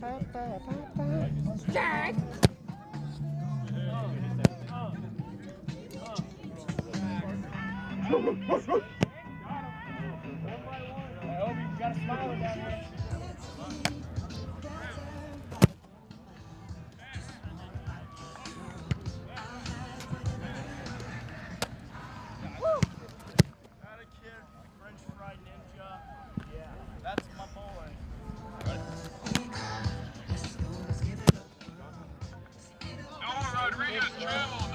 Jack. I hope you got a smile down there. Got Noah Rodriguez travel.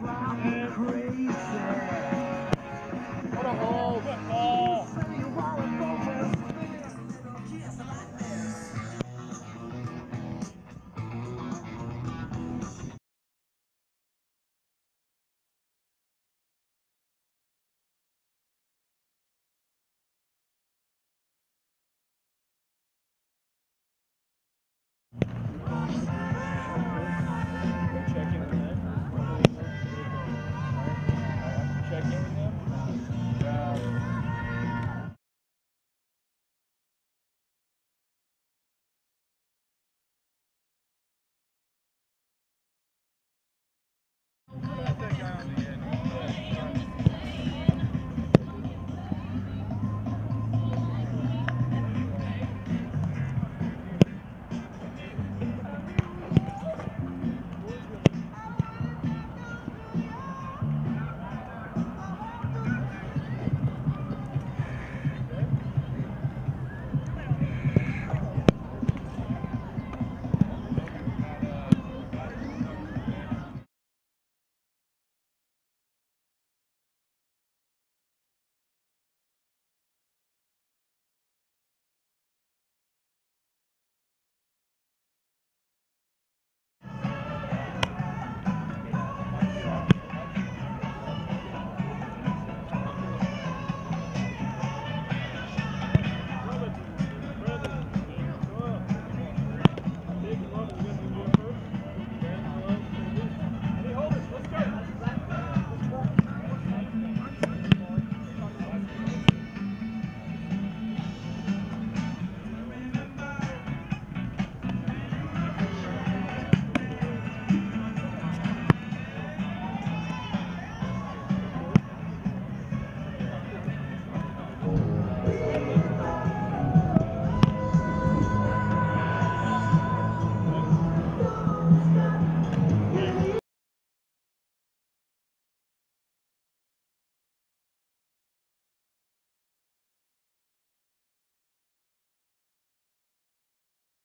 Fly crazy.